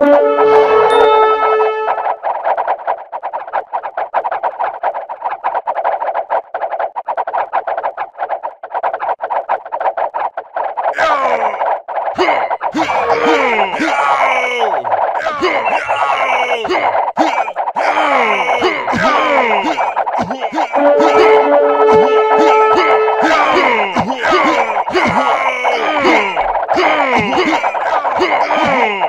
Yeah! Yeah!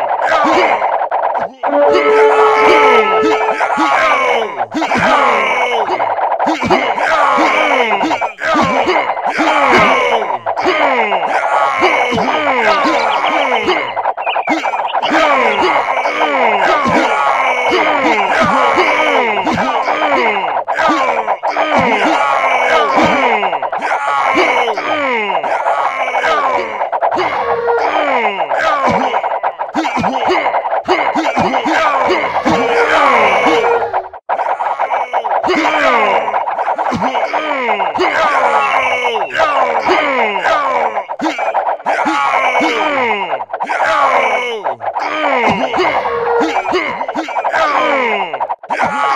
Yeah!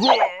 Ugh!